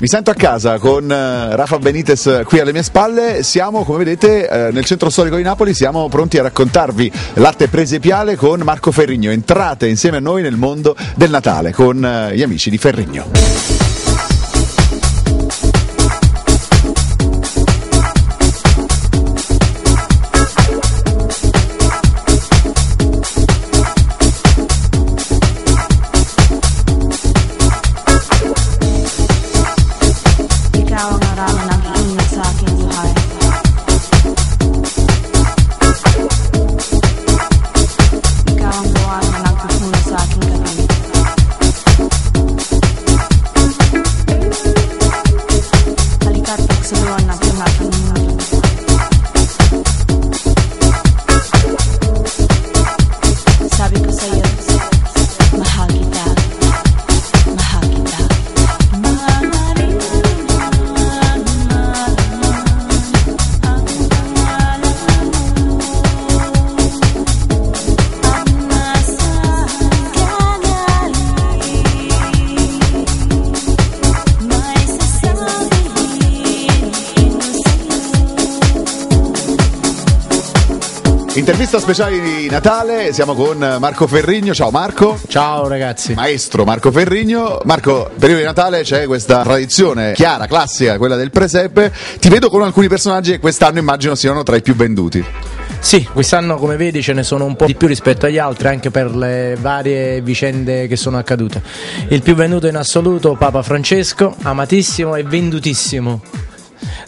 Mi sento a casa con eh, Rafa Benitez qui alle mie spalle, siamo come vedete eh, nel centro storico di Napoli, siamo pronti a raccontarvi l'arte presepiale con Marco Ferrigno, entrate insieme a noi nel mondo del Natale con eh, gli amici di Ferrigno. now. Intervista speciale di Natale, siamo con Marco Ferrigno. Ciao Marco. Ciao ragazzi. Maestro Marco Ferrigno. Marco, periodo di Natale c'è questa tradizione chiara, classica, quella del presepe. Ti vedo con alcuni personaggi che quest'anno immagino siano tra i più venduti. Sì, quest'anno come vedi ce ne sono un po' di più rispetto agli altri anche per le varie vicende che sono accadute. Il più venduto in assoluto Papa Francesco, amatissimo e vendutissimo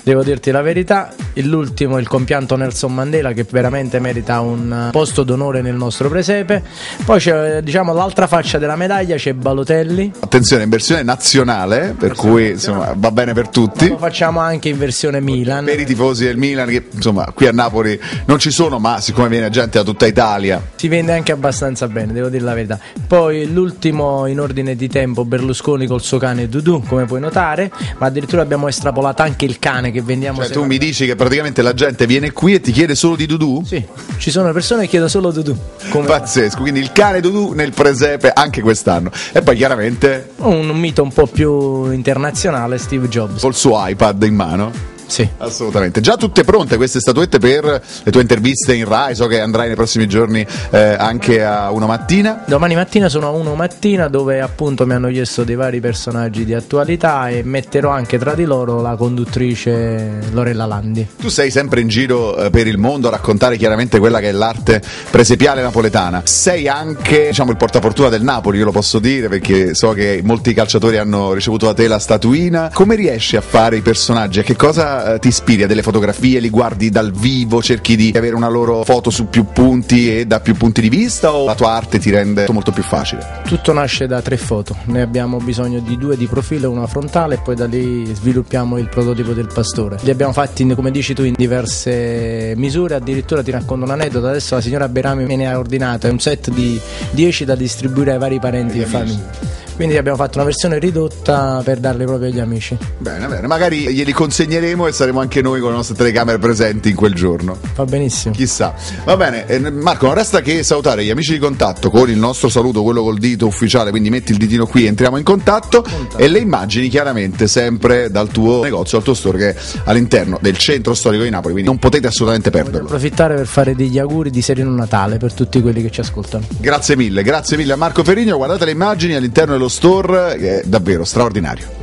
devo dirti la verità. L'ultimo, il compianto Nelson Mandela, che veramente merita un posto d'onore nel nostro presepe. Poi c'è diciamo l'altra faccia della medaglia, c'è Balotelli. Attenzione, in versione nazionale, per cui insomma, va bene per tutti. Lo facciamo anche in versione Milan. Per i tifosi del Milan, che insomma qui a Napoli non ci sono, ma siccome viene gente da tutta Italia. Si vende anche abbastanza bene, devo dire la verità. Poi l'ultimo in ordine di tempo, Berlusconi col suo cane Dudu, come puoi notare, ma addirittura abbiamo estrapolato anche il cane che vendiamo cioè, tu mi dici che praticamente la gente viene qui e ti chiede solo di Dudu? Sì, ci sono persone che chiedono solo Dudu. Come... Pazzesco, quindi il cane Dudu nel presepe anche quest'anno. E poi chiaramente... Un, un mito un po' più internazionale, Steve Jobs. Col suo iPad in mano. Sì. Assolutamente. Già tutte pronte queste statuette per le tue interviste in Rai, so che andrai nei prossimi giorni eh, anche a Uno Mattina. Domani mattina sono a Uno Mattina dove appunto mi hanno chiesto dei vari personaggi di attualità e metterò anche tra di loro la conduttrice Lorella Landi. Tu sei sempre in giro eh, per il mondo a raccontare chiaramente quella che è l'arte presepiale napoletana. Sei anche diciamo, il portafortuna del Napoli, io lo posso dire perché so che molti calciatori hanno ricevuto da te la statuina. Come riesci a fare i personaggi? A che cosa eh, ti ispiri a delle fotografie, li guardi dal vivo, cerchi di avere una loro foto su più punti e da più punti di vista o la tua arte ti rende molto più facile? Tutto nasce da tre foto, noi abbiamo bisogno di due di profilo una frontale e poi da lì sviluppiamo il prototipo del pastore. Li abbiamo fatti, come dici tu, in diverse misure, addirittura ti racconto un aneddoto, adesso la signora Berami me ne ha ordinato, è un set di 10 da distribuire ai vari parenti e famiglie. Quindi abbiamo fatto una versione ridotta per darle proprio agli amici. Bene, bene, magari glieli consegneremo e saremo anche noi con le nostre telecamere presenti in quel giorno. Va benissimo. Chissà. Va bene, eh, Marco, non resta che salutare gli amici di contatto con il nostro saluto, quello col dito ufficiale, quindi metti il ditino qui, entriamo in contatto, contatto. e le immagini chiaramente sempre dal tuo negozio, dal tuo store che è all'interno del centro storico di Napoli, quindi non potete assolutamente perderlo. Voglio approfittare per fare degli auguri di Sereno Natale per tutti quelli che ci ascoltano. Grazie mille, grazie mille a Marco Ferrigno, guardate le immagini all'interno dello store che è davvero straordinario.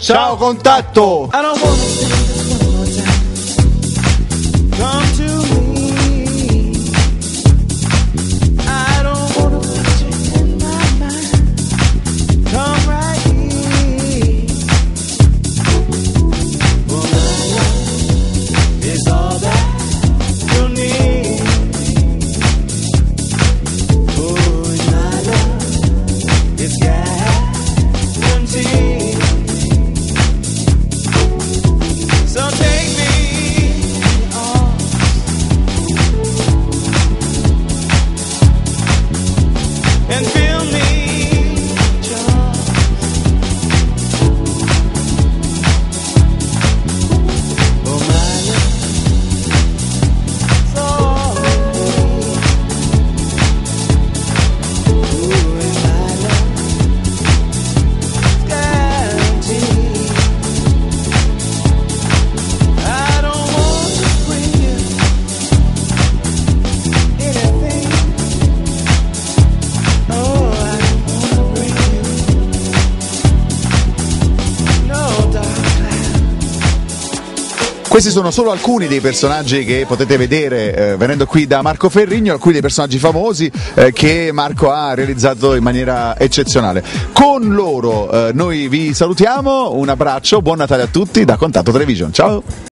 Ciao contatto! Questi sono solo alcuni dei personaggi che potete vedere eh, venendo qui da Marco Ferrigno, alcuni dei personaggi famosi eh, che Marco ha realizzato in maniera eccezionale. Con loro eh, noi vi salutiamo, un abbraccio, buon Natale a tutti da Contatto Television. Ciao!